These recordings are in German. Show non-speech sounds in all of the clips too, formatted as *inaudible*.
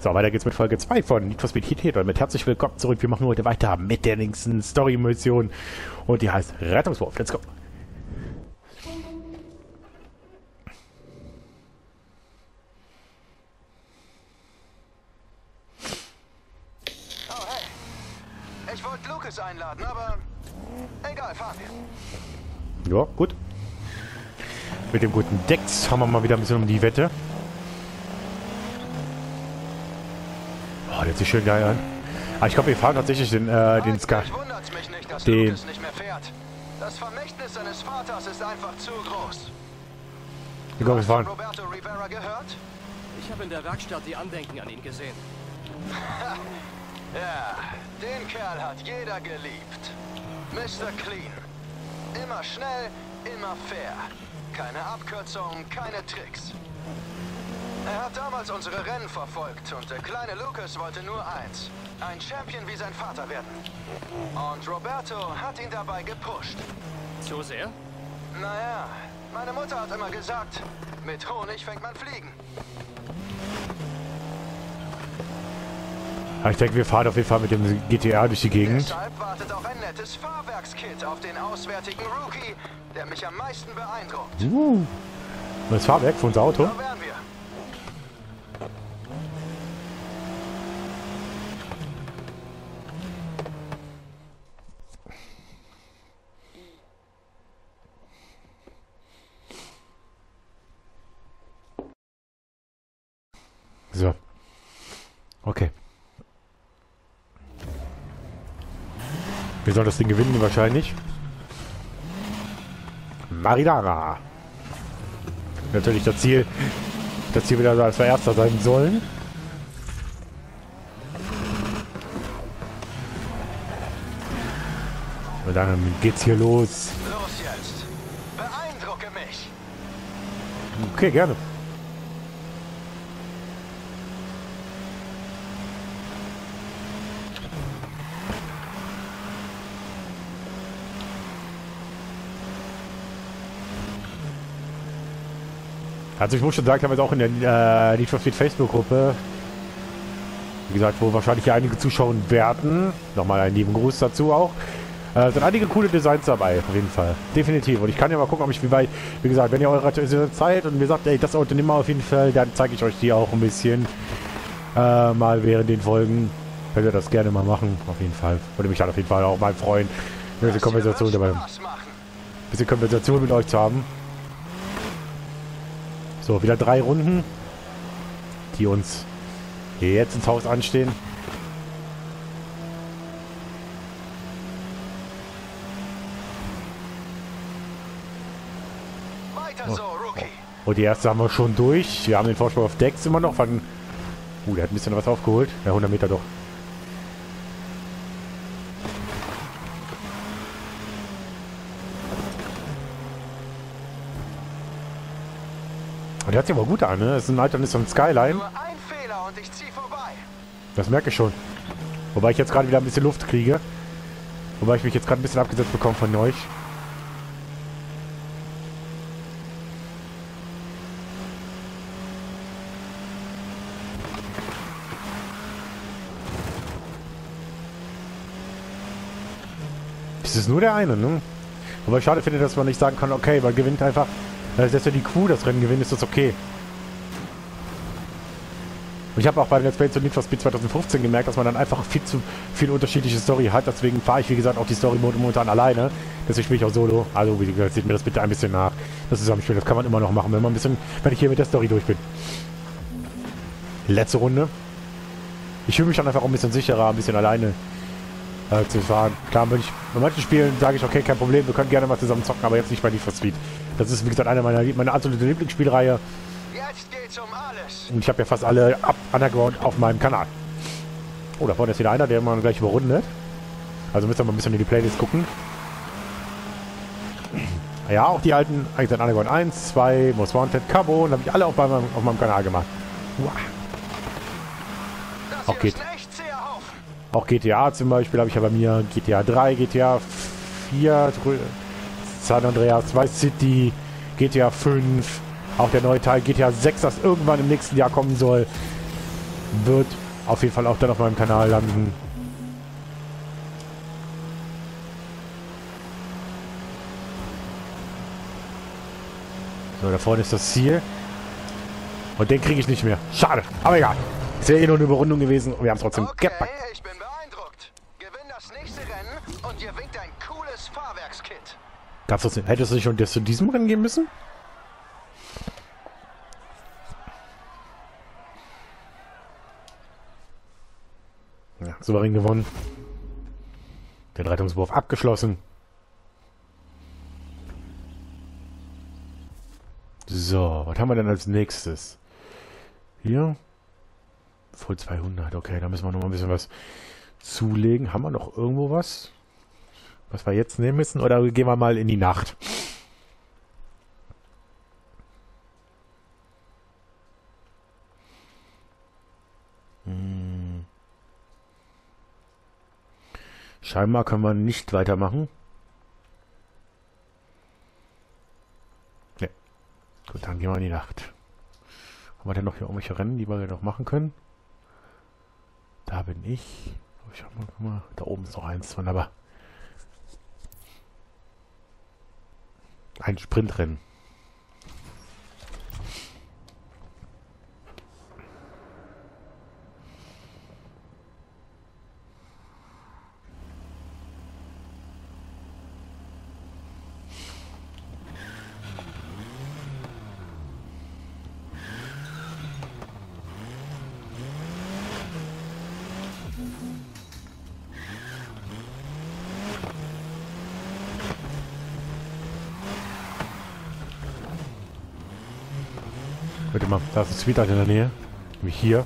So, weiter geht's mit Folge 2 von Need for Speed Heat und mit herzlich willkommen zurück. Wir machen heute weiter mit der nächsten Story-Mission und die heißt Rettungswurf. Let's go. Oh, hey. Ich wollte Lucas einladen, aber egal, fahren wir. Ja, gut. Mit dem guten Dex haben wir mal wieder ein bisschen um die Wette. Oh, der sich schön geil an. Aber ich glaube, wir fahren tatsächlich den, äh, den Sky. Eigentlich wundert's mich nicht, dass Den- Lucas nicht mehr fährt. Das Vermächtnis seines Vaters ist einfach zu groß. Ich glaube, wir fahren. Roberto Rivera gehört? Ich habe in der Werkstatt die Andenken an ihn gesehen. *laughs* Ja, den Kerl hat jeder geliebt. Mr. Clean. Immer schnell, immer fair. Keine Abkürzungen, keine Tricks. Er hat damals unsere Rennen verfolgt und der kleine Lucas wollte nur eins. Ein Champion wie sein Vater werden. Und Roberto hat ihn dabei gepusht. Zu sehr? Naja, meine Mutter hat immer gesagt, mit Honig fängt man Fliegen. Ich denke, wir fahren auf jeden Fall mit dem GTA durch die Gegend. Deshalb wartet auch ein nettes Fahrwerkskit auf den auswärtigen Rookie, der mich am meisten beeindruckt. Uh. Das Fahrwerk für unser Auto. Da wären wir. So. Okay. Sollen das Ding gewinnen wahrscheinlich. Marinara. Natürlich das Ziel, das Ziel wieder, dass wir Erster sein sollen. Und dann geht's hier los. Los jetzt. Beeindrucke mich. Okay, gerne. Also ich muss schon sagen, ich habe jetzt auch in der äh, Need for Speed Facebook-Gruppe, wie gesagt, wo wahrscheinlich hier einige zuschauen werden, nochmal einen lieben Gruß dazu auch, äh, sind einige coole Designs dabei, auf jeden Fall. Definitiv. Und ich kann ja mal gucken, ob ich wie weit, wie gesagt, wenn ihr eure Zeit und mir sagt, ey, das Auto nimm mal auf jeden Fall, dann zeige ich euch die auch ein bisschen äh, mal während den Folgen. Könnt ihr das gerne mal machen, auf jeden Fall. Würde mich dann auf jeden Fall auch mal freuen, ein bisschen Kompensation dabei, ein bisschen Kompensation mit euch zu haben. So, wieder drei Runden, die uns jetzt ins Haus anstehen. Weiter so, Rookie. Und die erste haben wir schon durch. Wir haben den Vorsprung auf Decks immer noch. Von, uh, der hat ein bisschen was aufgeholt. Ja, 100 Meter doch. Und der hat sich aber gut an, ne? Das ist ein alter Skyline. Nur ein vorbei. Das merke ich schon. Wobei ich jetzt gerade wieder ein bisschen Luft kriege. Wobei ich mich jetzt gerade ein bisschen abgesetzt bekomme von euch. Das ist nur der eine, ne? Wobei ich schade finde, dass man nicht sagen kann, okay, man gewinnt einfach, selbst wenn die Crew das Rennen gewinnt, ist das okay. Und ich habe auch beim Let's Play zu Need for Speed 2015 gemerkt, dass man dann einfach viel zu viel unterschiedliche Story hat. Deswegen fahre ich, wie gesagt, auch die Story-Mode momentan alleine. Deswegen spiele ich auch solo. Also, wie gesagt, seht mir das bitte ein bisschen nach. Das Zusammenspiel, das kann man immer noch machen, wenn man ein bisschen, wenn ich hier mit der Story durch bin. Letzte Runde. Ich fühle mich dann einfach auch ein bisschen sicherer, ein bisschen alleine äh, zu fahren. Klar, wenn ich bei manchen Spielen sage ich, okay, kein Problem, wir können gerne mal zusammen zocken, aber jetzt nicht bei Need for Speed. Das ist, wie gesagt, eine meiner, meiner absolute Lieblingsspielreihe. Um. Und ich habe ja fast alle ab Underground auf meinem Kanal. Oh, da vorne ist wieder einer, der mal gleich überrundet. Also müsst ihr mal ein bisschen in die Playlist gucken. Ja, auch die alten, eigentlich sind Underground 1, 2, Most Wanted, Carbon, habe ich alle bei meinem, auf meinem Kanal gemacht. Wow. Auch geht. Auch GTA zum Beispiel habe ich ja bei mir, GTA 3, GTA 4, San Andreas, Vice City, GTA 5, auch der neue Teil GTA 6, das irgendwann im nächsten Jahr kommen soll. wird auf jeden Fall auch dann auf meinem Kanal landen. So, da vorne ist das Ziel. Und den kriege ich nicht mehr. Schade, aber egal. Ist ja eh nur eine Überrundung gewesen und wir haben es trotzdem Okay, gepackt. Gab's das nicht? Hättest du nicht schon das zu diesem Rennen gehen müssen? Ja, souverän gewonnen. Den Rettungswurf abgeschlossen. So, was haben wir denn als nächstes? Hier. Voll 200. Okay, da müssen wir noch mal ein bisschen was zulegen. Haben wir noch irgendwo was? Was wir jetzt nehmen müssen? Oder gehen wir mal in die Nacht? Hm. Scheinbar können wir nicht weitermachen. Ne. Gut, dann gehen wir in die Nacht. Haben wir denn noch hier irgendwelche Rennen, die wir noch machen können? Da bin ich. Da oben ist noch eins von, ein Sprintrennen. Warte mal, da ist ein Sweetheart in der Nähe. Nämlich hier.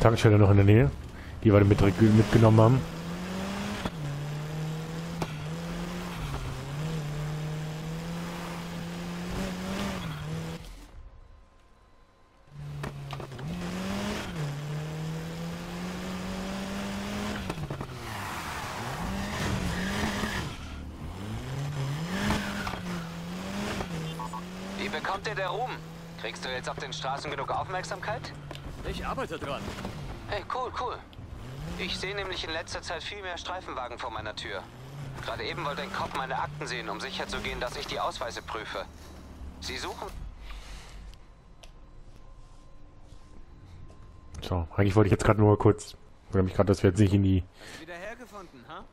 Tankstelle noch in der Nähe, die wir mit, mitgenommen haben. Wie bekommt dir der Ruhm? Kriegst du jetzt auf den Straßen genug Aufmerksamkeit? Ich arbeite dran. Hey, cool, cool. Ich sehe nämlich in letzter Zeit viel mehr Streifenwagen vor meiner Tür. Gerade eben wollte ein Cop meine Akten sehen, um sicherzugehen, dass ich die Ausweise prüfe. Sie suchen... So, eigentlich wollte ich jetzt gerade nur kurz, oder mich gerade, dass wir jetzt nicht in die Wieder hergefunden, ha?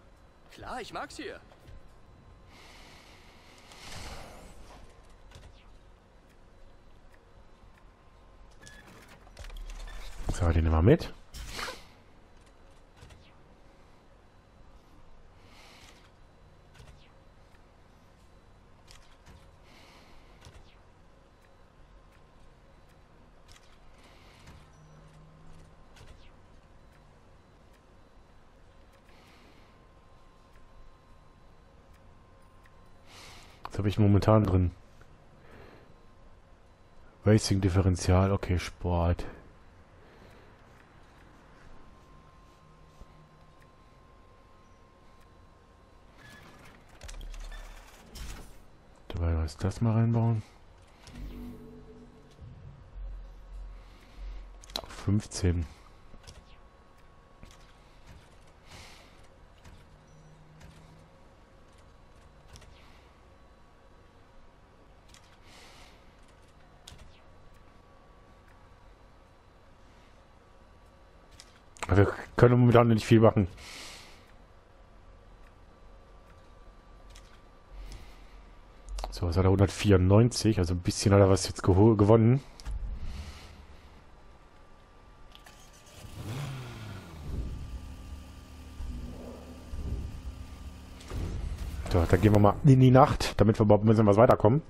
Klar, ich mag's hier. So, den nehmen wir mit. Was habe ich momentan drin? Racing Differential, okay, Sport. Dabei was das mal reinbauen. Auf 15. Wir können momentan nicht viel machen. So, was hat er? 194, also ein bisschen hat er was jetzt gewonnen. So, dann gehen wir mal in die Nacht, damit wir überhaupt ein bisschen was weiterkommen.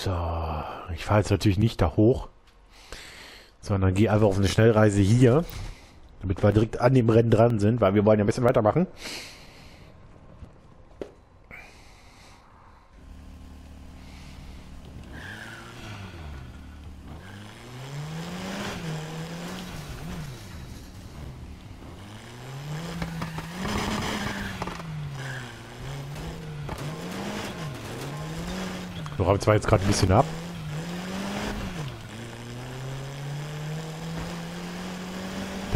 So, ich fahre jetzt natürlich nicht da hoch, sondern gehe einfach auf eine Schnellreise hier, damit wir direkt an dem Rennen dran sind, weil wir wollen ja ein bisschen weitermachen. Wir räumen zwar jetzt gerade ein bisschen ab.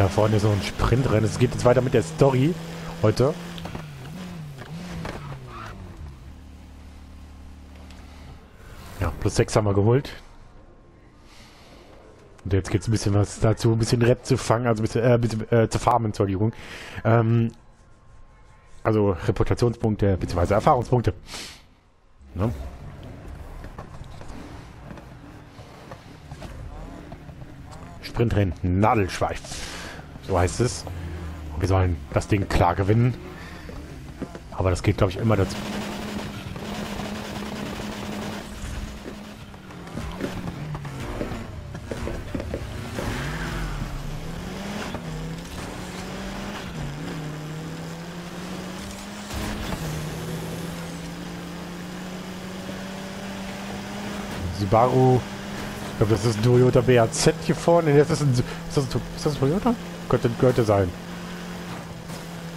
Da vorne ist noch ein Sprintrennen. Es geht jetzt weiter mit der Story heute. Ja, plus 6 haben wir geholt. Und jetzt geht es ein bisschen was dazu, ein bisschen Rep zu fangen, also ein bisschen, äh, ein bisschen äh, zu farmen, Entschuldigung. Ähm, also Reputationspunkte bzw. Erfahrungspunkte. Ne? Sprintrennen Nadelschweif. So heißt es. Und wir sollen das Ding klar gewinnen. Aber das geht, glaube ich, immer dazu. Subaru ich glaube, das ist ein Toyota BAZ hier vorne. Das ist, ein, ist, das ein, ist das ein Toyota? Könnte, könnte sein.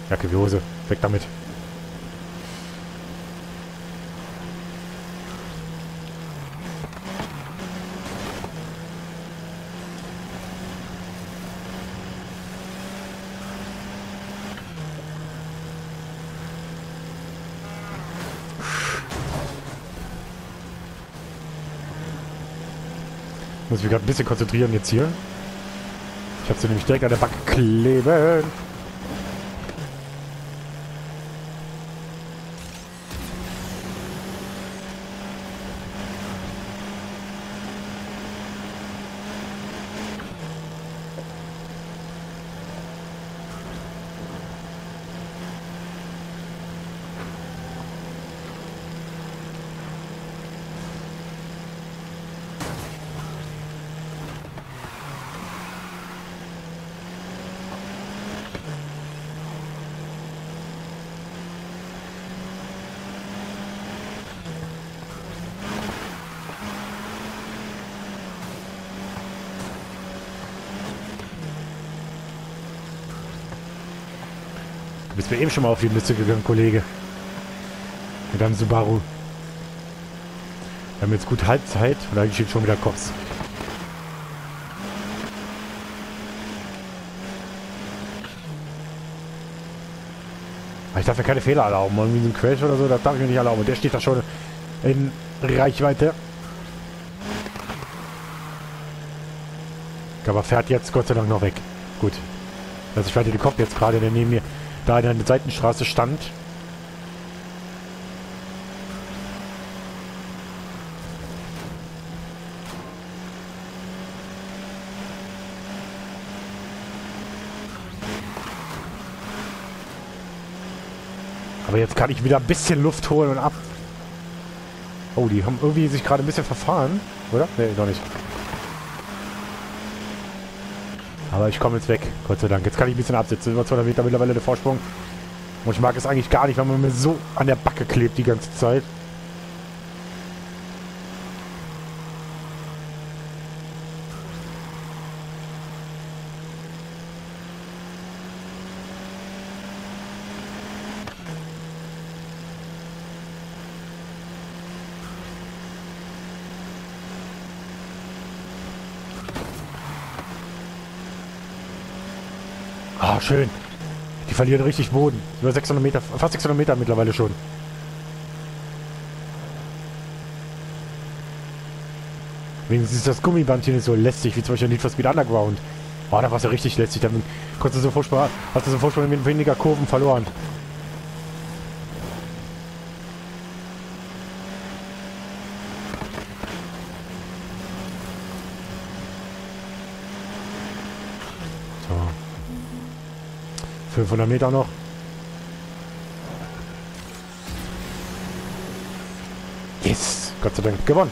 Jacke wie Hose. Weg damit. Muss mich gerade ein bisschen konzentrieren jetzt hier. Ich habe sie nämlich direkt an der Backe kleben. Bist mir eben schon mal auf die Mütze gegangen, Kollege. Mit deinem Subaru. Wir haben jetzt gut Halbzeit und eigentlich steht schon wieder. Aber ich darf ja keine Fehler erlauben. Irgendwie so ein Crash oder so, das darf ich mir nicht erlauben. Und der steht da schon in Reichweite. Aber fährt jetzt Gott sei Dank noch weg. Gut. Also ich warte den Kopf jetzt gerade, der neben mir da in der Seitenstraße stand. Aber jetzt kann ich wieder ein bisschen Luft holen und ab. Oh, die haben irgendwie sich gerade ein bisschen verfahren, oder? Nee, noch nicht. Aber ich komme jetzt weg, Gott sei Dank. Jetzt kann ich ein bisschen absitzen. Über 200 Meter mittlerweile der Vorsprung. Und ich mag es eigentlich gar nicht, wenn man mir so an der Backe klebt die ganze Zeit. Schön. Die verlieren richtig Boden. Über 600 Meter, fast 600 Meter mittlerweile schon. Wenigstens ist das Gummiband hier nicht so lästig, wie zum Beispiel Need for Speed Underground. Oh, da war es ja richtig lästig. Dann konntest du so Vorsprung, hast du so Vorsprung mit weniger Kurven verloren. 500 Meter noch. Yes, Gott sei Dank gewonnen.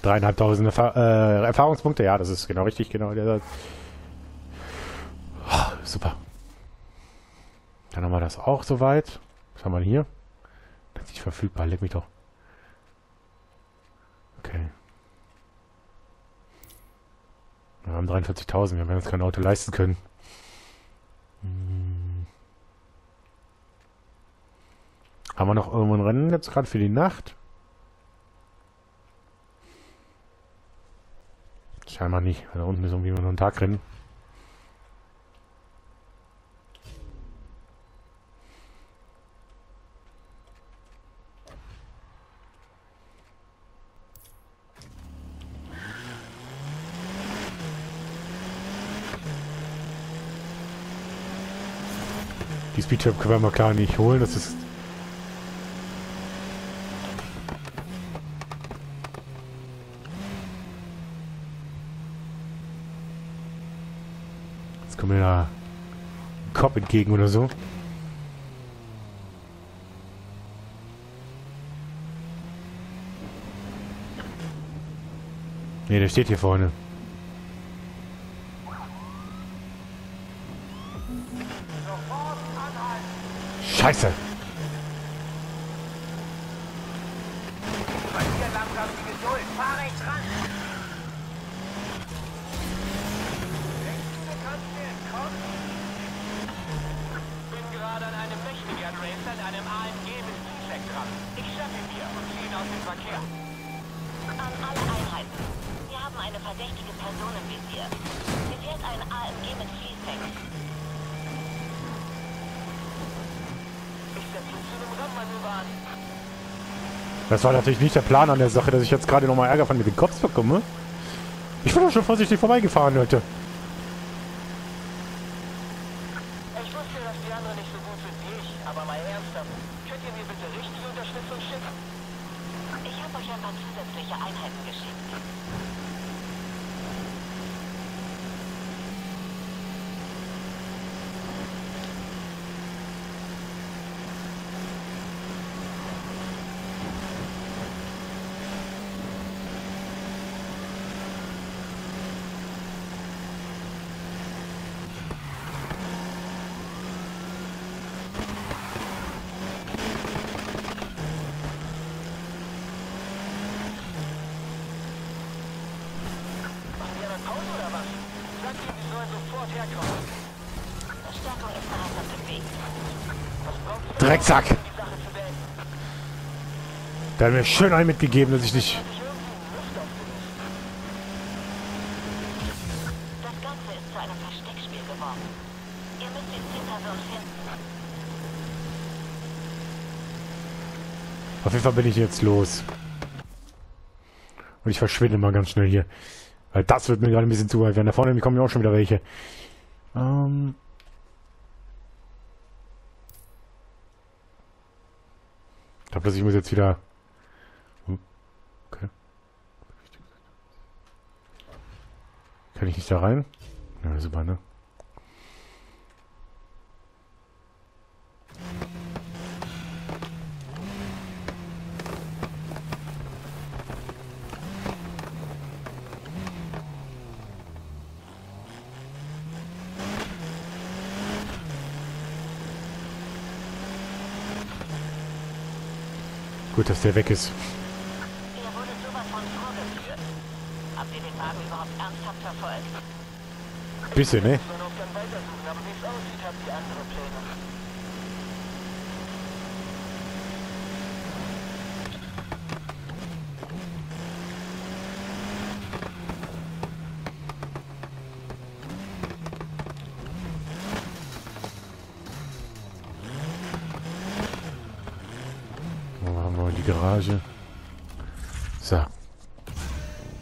Dreieinhalbtausend Erfahr äh, Erfahrungspunkte, ja, das ist genau richtig, genau. Der, oh, super. Dann haben wir das auch soweit. Was haben wir denn hier? Das ist nicht verfügbar, leck mich doch. Wir haben 43.000, wir werden uns kein Auto leisten können. Hm. Haben wir noch irgendwo ein Rennen jetzt gerade für die Nacht? Scheinbar nicht, weil da unten ist irgendwie nur ein Tagrennen. Speedtrap können wir mal klar nicht holen, das ist... Jetzt kommt mir da ein Kopf entgegen oder so. Ne, der steht hier vorne. Scheiße. Verlier langsam die Geduld. Fahr rechts ran. Denkst du, du kannst mir entkommen? bin gerade an einem mächtigen Racer in einem AMG mit C-Check dran. Ich schnapp ihn mir und ziehe ihn aus dem Verkehr. An alle Einheiten. Wir haben eine verdächtige Person im Visier. Sie fährt ein AMG mit Fließheck. Ich setze ihn zu einem Rammmanöver an. Das war natürlich nicht der Plan an der Sache, dass ich jetzt gerade nochmal Ärger von mit den Cops bekomme. Ich bin doch schon vorsichtig vorbeigefahren, Leute. Ich wusste, dass die anderen nicht so gut sind wie ich, aber mal ernsthaft. Könnt ihr mir bitte richtige Unterstützung schicken? Ich habe euch ein paar zusätzliche Einheiten geschickt. Machen wir eine Pause oder was? Sagt ihnen, sie sollen sofort herkommen. Verstärkung ist bereits auf dem Weg. Was braucht ihr, Drecksack. Der hat mir schön einen mitgegeben, dass ich nicht... Sich irgendwie Luft aufgelöst. Das Ganze ist zu einem Versteckspiel geworden. Ihr müsst die Zielperson finden. Auf jeden Fall bin ich jetzt los. Und ich verschwinde mal ganz schnell hier. Weil das wird mir gerade ein bisschen zu weit werden. Da vorne kommen ja auch schon wieder welche. Ähm... Ich glaube, dass ich muss jetzt wieder... Hm, Okay. Kann ich nicht da rein? Ja, super, ne? Gut, dass der weg ist. Ihr wurde sowas von vorgeführt. Habt ihr den Wagen überhaupt ernsthaft verfolgt? Bisschen, ne? Man auch dann weitersuchen, aber wie es aussieht, habt ihr andere Pläne. Wir die Garage? So.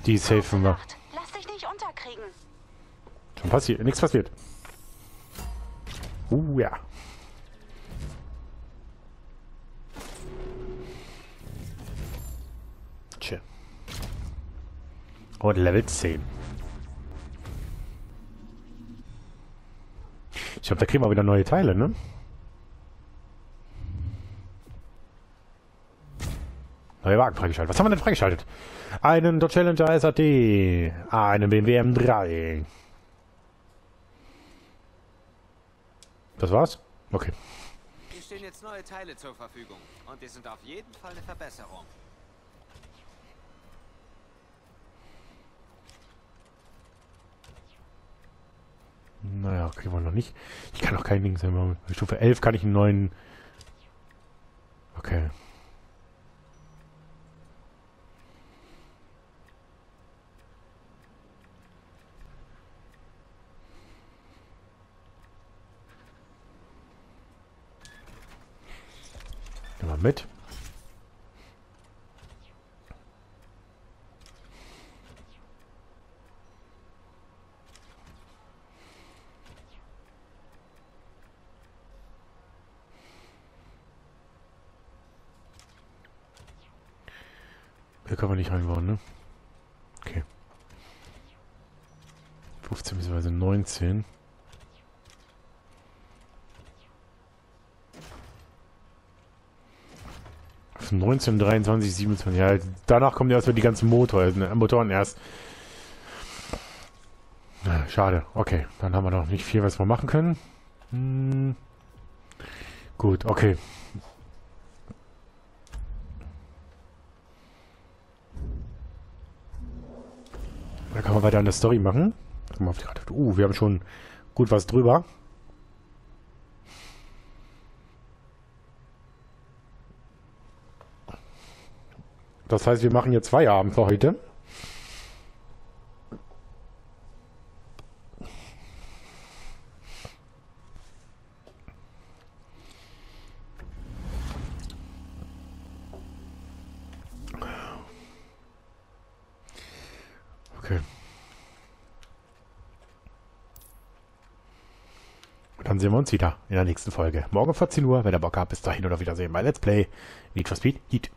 Die safen wir. Lass dich nicht unterkriegen. Schon passiert. Nichts passiert. Uh, ja. Tja. Und Level 10. Ich glaube, da kriegen wir wieder neue Teile, ne? Neue Wagen freigeschaltet. Was haben wir denn freigeschaltet? Einen Dodge Challenger SAT. Einen BMW M3. Das war's? Okay. Hier stehen jetzt neue Teile zur Verfügung. Und die sind auf jeden Fall eine Verbesserung. Naja, kriegen wir noch nicht. Ich kann auch kein Ding sein. Bei Stufe 11 kann ich einen neuen... Okay. Wir mit. Hier kann man nicht reinbauen, ne? Okay. 15 bzw. 19. 19, 23, 27. Ja, danach kommen ja erstmal die ganzen Motoren, äh, Motoren erst. Ah, Schade. Okay, dann haben wir noch nicht viel, was wir machen können. Hm. Gut, okay. Dann kann man weiter an der Story machen. Uh, wir haben schon gut was drüber. Das heißt, wir machen jetzt Feierabend für heute. Okay. Dann sehen wir uns wieder in der nächsten Folge. Morgen 14 Uhr, wenn ihr Bock habt. Bis dahin oder Wiedersehen bei Let's Play Need for Speed Heat.